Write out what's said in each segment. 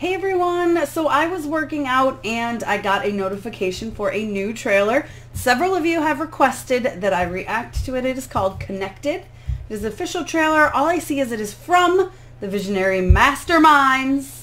Hey everyone! So I was working out and I got a notification for a new trailer. Several of you have requested that I react to it. It is called Connected. It is an official trailer. All I see is it is from the visionary masterminds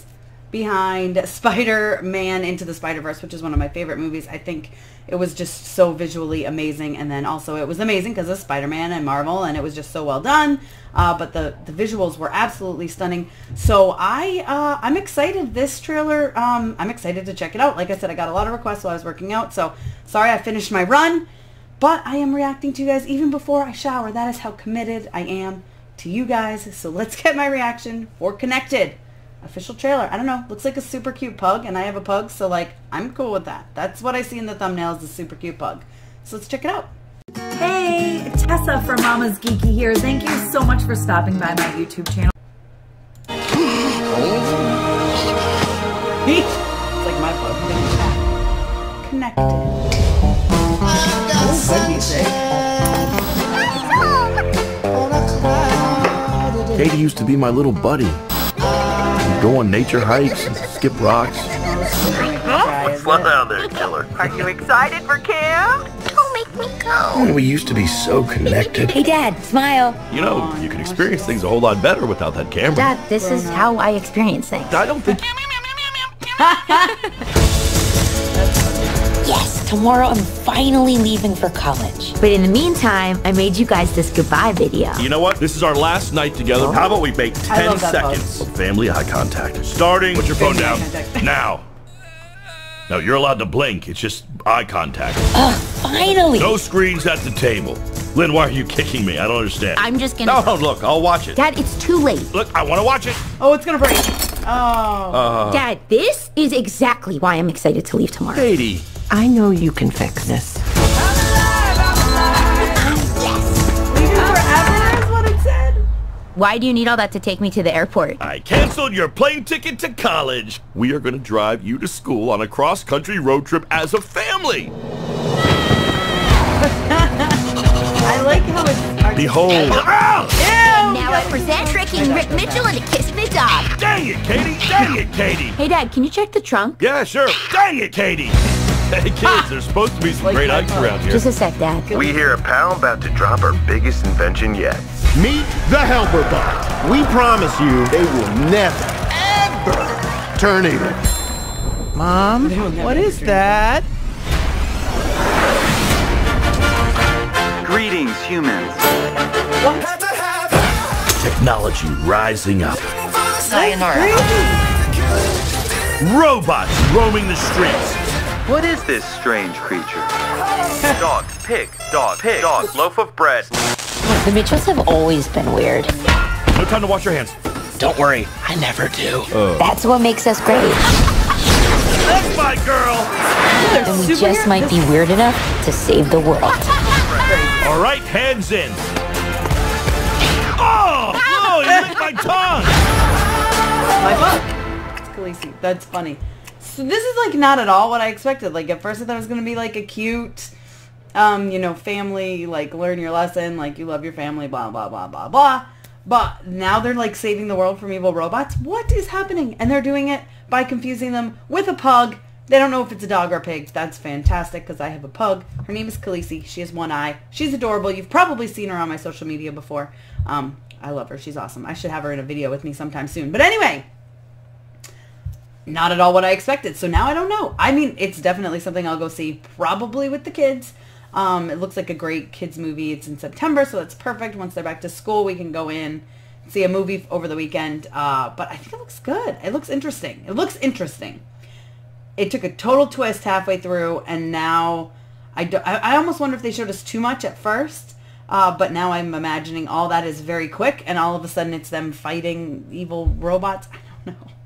behind Spider-Man Into the Spider-Verse, which is one of my favorite movies. I think it was just so visually amazing. And then also it was amazing because of Spider-Man and Marvel and it was just so well done. Uh, but the, the visuals were absolutely stunning. So I, uh, I'm excited. This trailer, um, I'm excited to check it out. Like I said, I got a lot of requests while I was working out. So sorry I finished my run. But I am reacting to you guys even before I shower. That is how committed I am to you guys. So let's get my reaction for Connected official trailer. I don't know. Looks like a super cute pug, and I have a pug, so like I'm cool with that. That's what I see in the thumbnail is a super cute pug. So let's check it out. Hey, Tessa from Mama's Geeky here. Thank you so much for stopping by my YouTube channel. it's like my pug. Connected. Oh, good music. Katie used to be my little buddy go on nature hikes and skip rocks. Slow down there, killer. Are you excited for camp? Don't make me go. We used to be so connected. Hey, Dad, smile. You know, you can experience things a whole lot better without that camera. Dad, this is how I experience things. I don't think... yes, tomorrow I'm finally leaving for college. But in the meantime, I made you guys this goodbye video. You know what? This is our last night together. How about we make 10 seconds of family eye contact? Starting, put your phone down. now. No, you're allowed to blink. It's just eye contact. Ugh, finally! No screens at the table. Lynn, why are you kicking me? I don't understand. I'm just gonna... No, no, look, I'll watch it. Dad, it's too late. Look, I want to watch it. Oh, it's gonna break. Oh. Uh, Dad, this is exactly why I'm excited to leave tomorrow. Katie. I know you can fix this. Why do you need all that to take me to the airport? I canceled your plane ticket to college. We are going to drive you to school on a cross-country road trip as a family. I like how it's... Behold. Ew! Now I present tricking Rick Mitchell into Kiss Dang it, Katie! Hey, Dad, can you check the trunk? Yeah, sure. Dang it, Katie! Hey, kids, there's supposed to be some Like great my hikes around here. Just a sec, Dad. We here a pal about to drop our biggest invention yet. Meet the Helper Bot. We promise you they will never, ever turn evil. Mom, what is that? Greetings, humans. Technology rising up. Sayonara. Robots roaming the streets. What is this strange creature? dog, pig, dog, pig, dog, loaf of bread. The Mitchells have always been weird. No time to wash your hands. Don't worry, I never do. Uh. That's what makes us great. That's my girl! And we just might be weird enough to save the world. All right, hands in. Oh! No, oh, you licked my tongue! my book. That's funny. So this is like not at all what I expected. Like at first I thought it was gonna be like a cute, um, you know, family, like learn your lesson, like you love your family, blah blah blah blah blah. But now they're like saving the world from evil robots. What is happening? And they're doing it by confusing them with a pug. They don't know if it's a dog or a pig. That's fantastic because I have a pug. Her name is Khaleesi. She has one eye. She's adorable. You've probably seen her on my social media before. Um, I love her. She's awesome. I should have her in a video with me sometime soon. But anyway, not at all what I expected. So now I don't know. I mean, it's definitely something I'll go see probably with the kids. Um, it looks like a great kids movie. It's in September, so that's perfect. Once they're back to school, we can go in, see a movie over the weekend. Uh, but I think it looks good. It looks interesting. It looks interesting. It took a total twist halfway through, and now I, do, I, I almost wonder if they showed us too much at first. Uh, but now I'm imagining all that is very quick, and all of a sudden it's them fighting evil robots. I don't know.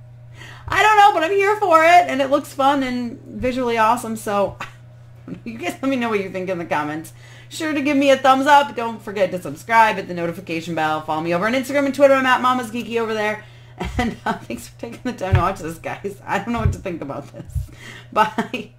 I don't know, but I'm here for it, and it looks fun and visually awesome. So you guys let me know what you think in the comments. Sure to give me a thumbs up. Don't forget to subscribe, hit the notification bell. Follow me over on Instagram and Twitter. I'm at Mama's Geeky over there. And uh, thanks for taking the time to watch this, guys. I don't know what to think about this. Bye.